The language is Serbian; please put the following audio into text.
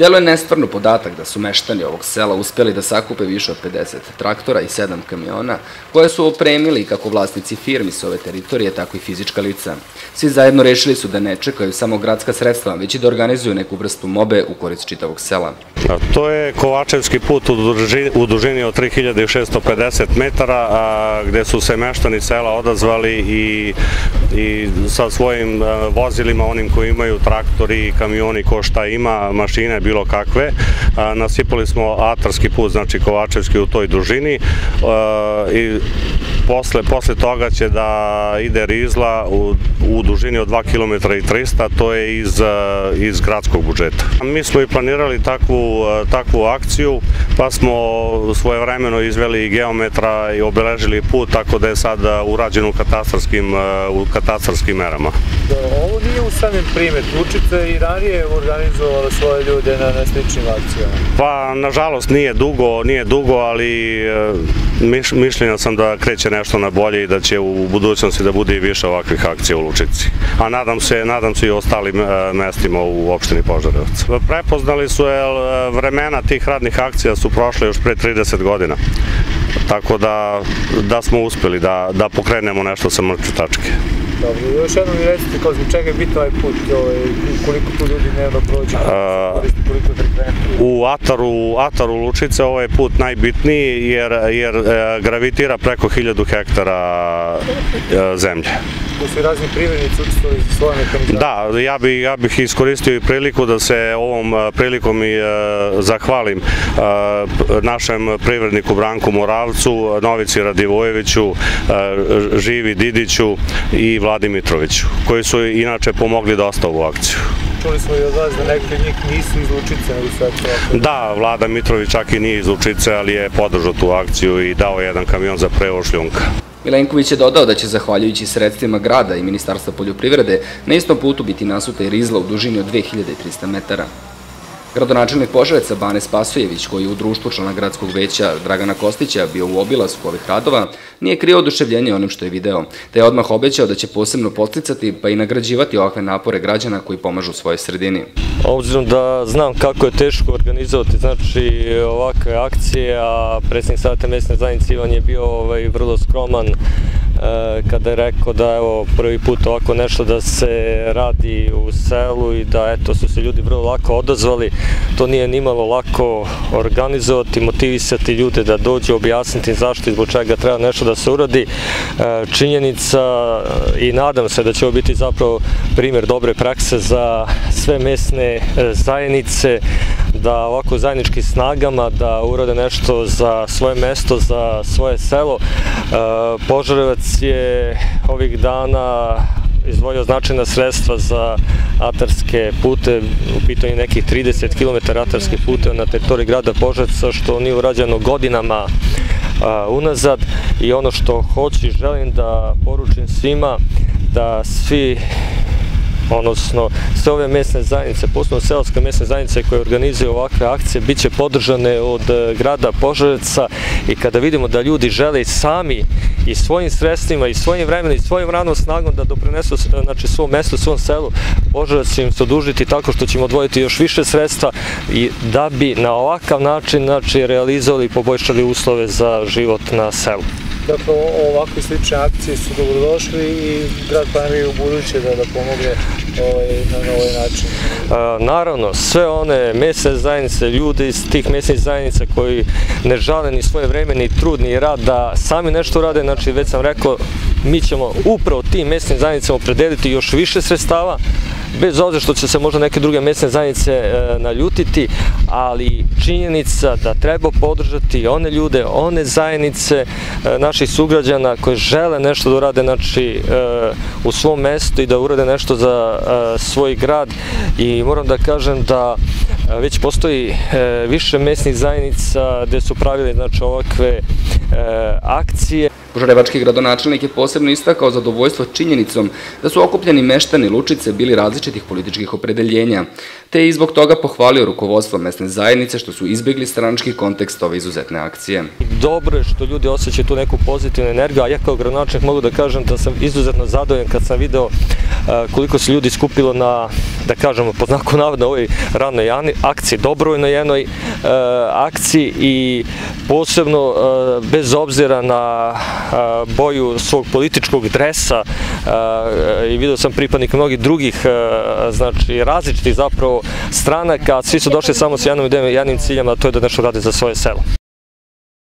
Delo je nestvarno podatak da su meštani ovog sela uspeli da sakupe više od 50 traktora i 7 kamiona, koje su opremili kako vlasnici firmi s ove teritorije, tako i fizička lica. Svi zajedno rešili su da ne čekaju samo gradska sredstva, već i da organizuju neku vrstu mobe u korist čitavog sela. To je Kovačevski put u dužini, od 3650 metara, gde su se meštani sela odazvali i, i sa svojim vozilima, onim koji imaju traktori, kamioni, ko šta ima, mašine, bilo kakve. Nasipali smo atarski put, znači Kovačevski u toj dužini i posle, posle toga će da ide Rizla u, u dužini od 2 km i 300, to je iz, iz gradskog budžeta. Mi smo i planirali takvu, takvu akciju, pa smo svoje vremeno izveli geometra i obeležili put, tako da je sad urađen u katastarskim, u katastarskim merama. Da, ovo nije u samim primjer. Lučica i ranije organizovala svoje ljude na, na sličnim akcijama. Pa, nažalost, nije dugo, nije dugo, ali miš, mišljenja sam da kreće nešto na bolje i da će u budućnosti da bude i više ovakvih akcija u Lučici. A nadam se, nadam se i ostalim mestima u opštini Požarevac. Prepoznali su, jer vremena tih radnih akcija su prošle još pre 30 godina. Tako da, da smo uspeli da, da pokrenemo nešto sa mrtve tačke. Dobro, još jednom mi recite kao zbog čega je bitno ovaj put, ovaj, koliko tu ljudi dnevno prođe, koliko frekventuje? U Ataru, Ataru Lučice ovaj put najbitniji jer, jer e, gravitira preko 1000 hektara e, zemlje. Tu su i razni privrednici učestvovali za svoje mekanizacije. Da, ja, bi, ja bih iskoristio i priliku da se ovom e, prilikom i zahvalim našem privredniku Branku Moravcu, Novici Radivojeviću, Živi Didiću i Vladi Mitroviću, koji su inače pomogli dosta ovu akciju. Čuli smo i od vas da neki od njih nisu iz Lučice, nego sad to. Da, Vlada Mitrović čak i nije iz Lučice, ali je podržao tu akciju i dao jedan kamion za prevoz šljunka. Milenković je dodao da će, zahvaljujući sredstvima grada i Ministarstva poljoprivrede, na istom putu biti nasuta i rizla u dužini od 2300 metara. Gradonačelnik Požareca Bane Spasojević, koji u društvu člana gradskog veća Dragana Kostića bio u obilasku ovih radova, nije krio oduševljenje onim što je video, te je odmah obećao da će posebno posticati pa i nagrađivati ovakve napore građana koji pomažu svojoj sredini. Obzirom da znam kako je teško organizovati znači, ovakve akcije, a predsjednik Savete mesne zajednice Ivan je bio ovaj, vrlo skroman kada je rekao da evo prvi put ovako nešto da se radi u selu i da eto su se ljudi vrlo lako odazvali. To nije nimalo lako organizovati, motivisati ljude da dođu, objasniti zašto i zbog čega treba nešto da se uradi. Činjenica i nadam se da će ovo biti zapravo primjer dobre prakse za sve mesne zajednice, da ovako zajedničkim snagama da urade nešto za svoje mesto, za svoje selo. Požarevac je ovih dana izdvojio značajna sredstva za atarske pute, u pitanju nekih 30 km atarske pute na teritoriji grada Požarevca, što nije urađeno godinama unazad i ono što hoću i želim da poručim svima da svi odnosno sve ove mesne zajednice, posebno seoske mesne zajednice koje organizuju ovakve akcije, bit će podržane od e, grada Požareca i kada vidimo da ljudi žele sami i svojim sredstvima i svojim vremenom i svojim radnom snagom da doprinesu znači, svom mestu, svom selu, Požarec će im se odužiti tako što ćemo odvojiti još više sredstva i da bi na ovakav način znači, realizovali i poboljšali uslove za život na selu. Dakle, ovakve slične akcije su dobrodošli i grad planira u buduće da, da pomogne ovaj, na, ovaj način. A, naravno, sve one mesne zajednice, ljudi iz tih mesnih zajednica koji ne žale ni svoje vreme, ni trud, ni rad da sami nešto rade, znači već sam rekao, mi ćemo upravo tim mesnim zajednicama opredeliti još više sredstava, bez obzira što će se možda neke druge mesne zajednice e, naljutiti, ali činjenica da treba podržati one ljude, one zajednice e, naših sugrađana koji žele nešto da urade znači, e, u svom mestu i da urade nešto za svoj grad i moram da kažem da već postoji više mesnih zajednica gde su pravili znači, ovakve akcije. Požarevački gradonačelnik je posebno istakao zadovoljstvo činjenicom da su okupljeni meštani Lučice bili različitih političkih opredeljenja, te je i zbog toga pohvalio rukovodstvo mesne zajednice što su izbjegli stranački kontekst ove izuzetne akcije. Dobro je što ljudi osjećaju tu neku pozitivnu energiju, a ja kao gradonačelnik mogu da kažem da sam izuzetno zadovoljan kad sam video koliko se ljudi skupilo na, da kažemo, po znaku navodno ovoj ranoj akciji, dobrovoljnoj jednoj akciji i posebno bez obzira na boju svog političkog dresa i vidio sam pripadnik mnogih drugih znači različitih zapravo stranaka, svi su došli samo s jednom idejom, jednim ciljem, to je da nešto rade za svoje selo.